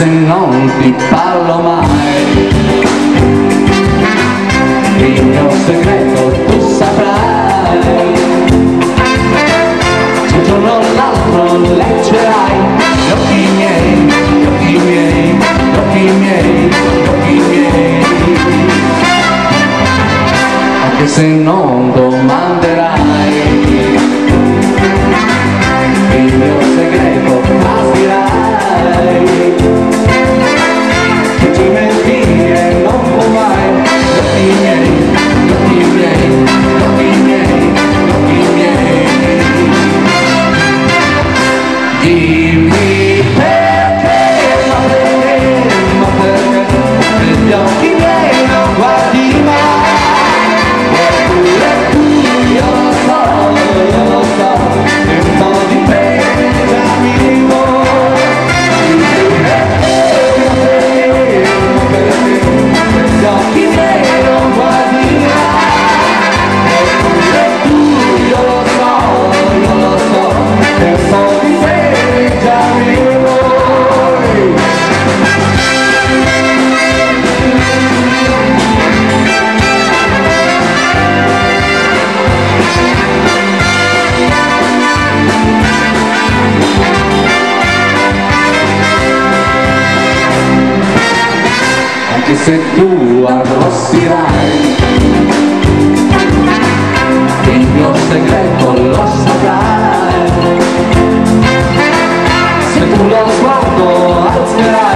se non ti parlo mai. Il mio segreto tu saprai. Un giorno o l'altro leggerai gli occhi miei, gli occhi miei, gli occhi miei, gli occhi miei. Anche se non domanderai il mio segreto dear. Tu arrossirai il mio segreto lo saprai. Se tu lo sguardo alzerai